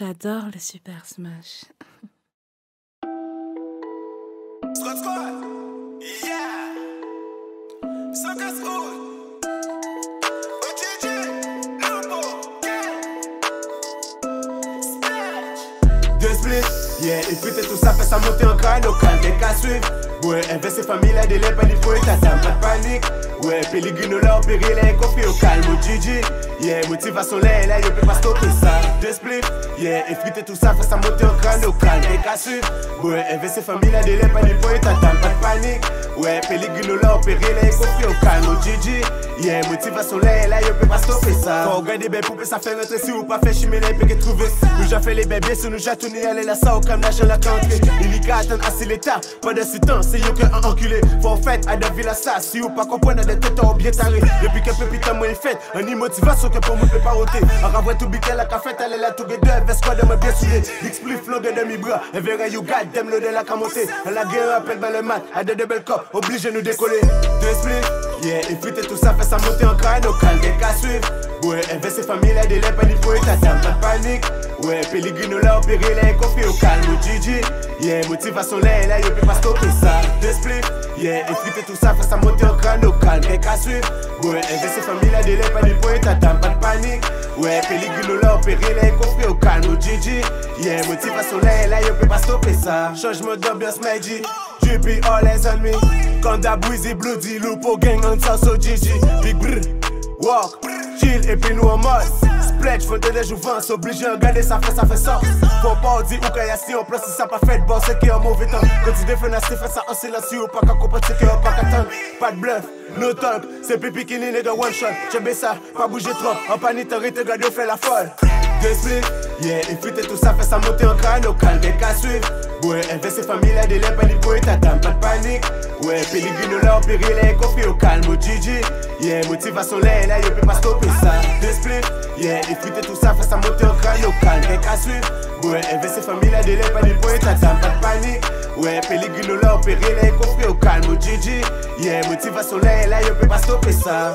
J'adore le Super Smash. Deux splits, yeah, et puis tout ça fait ça monter en crâne au calme, des qu'à suivre. Ouais, investir famille là, des lèvres, pas pour être pas de panique. Ouais, Pellegrino là, opéré là, confié au calme, au Gigi. Yeah, motivation là, là, yo peut pas stopper ça. Deux splits, yeah, effriter tout ça, fait ça monter en crâne au calme, qu'à suivre. Ouais, investir famille là, lèvres, pas pour être pas de panique. Ouais, Pellegrino là, opéré là, confié au calme, au Gigi. Yeah, motivation là, là, yo peut pas stopper ça. Quand on regarde des belles poupées, ça fait rentrer si ou pas fait chimer les peut trouver. Nous j'ai fait les bébés, si nous j'ai tourné, aller là, ça au calme, l'argent la country. Il y a attendre assez l'état, pendant ce temps, c'est yo que un enculé. Faut fait à des villes ça, si ou pas comprendre des têtes au bien taré. Depuis que temps, moi, il fait, un y motivation que pour moi, peut pas ôter. En ravoie tout biquet, la café, elle est là, tout deux, veste quoi de me bien souillé. Explique flot de demi-bras, et verra you got them, le de la camoté. Elle a guerre, appelle dans le mat, à de belles copes, obligé nous décoller. Deux splits, yeah, effriter tout ça, fait ça monter en crâne, au calme, des cas suivre. Ouais, investir famille des lèvres, pas pour être pas de panique. Ouais, Pellegrino là, opéré là, confié au calme, au Gigi. Yeah, motivation là, là, yo peut pas stopper ça. Deux splits, yeah, effriter tout ça, fait ça monter en crâne, au calme, des cas suivre. Ouais, investir famille des lèvres, pas pour être pas de panique. Ouais, Pellegrino là, opéré là, confié au calme, au Gigi. Yeah, motivation là, là, yo peut pas stopper ça. Changement d'ambiance, Maggie. JP, all les ennemis. Kanda, Breezy, Bloody, Lupo, Gang, on so Gigi. Big brr, walk, et puis nous en mode. Spledge, faut de jouvence, obligé à regarder, ça fait, ça fait sens. Faut pas dire où qu'il y a si on place, si ça pas fait bon, c'est qu'il y a un mauvais temps. Quand tu défends, c'est fait ça en silencieux, pas qu'à comprendre, c'est qu'il y a pas qu'à attendre. Pas de bluff, no talk, c'est pipi qui n'est de one shot. J'aime ça, pas bouger trop, en panique, t'arrêtes, regarde, fait la folle. Deux splits, yeah, effriter tout ça, fait ça monter en crâne, au calme, des cas suivre. Ouais, investir des lèvres, pas pour être pas de panique. Ouais, Pellegrino là, opéré là, confié au calme, au Gigi. Yeah, motivation là, là, yo peut pas stopper ça. Deux splits, yeah, effriter tout ça, fait ça monter en crâne, au calme, des cas suivre. Ouais, investir famille là, des lèvres, pas pour être pas de panique. Ouais, Pellegrino là, opéré là, confié au calme, au Gigi. Yeah, motivation là, là, yo peut pas stopper ça.